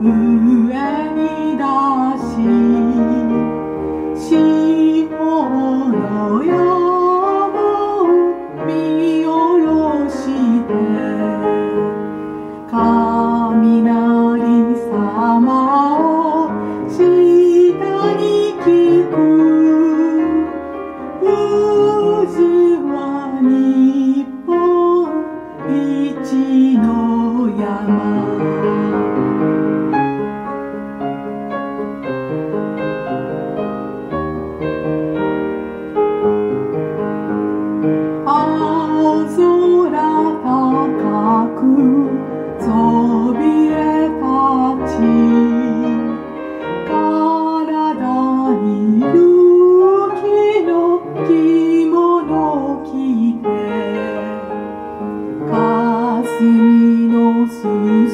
Mm-hmm.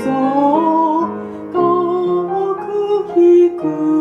遠く低く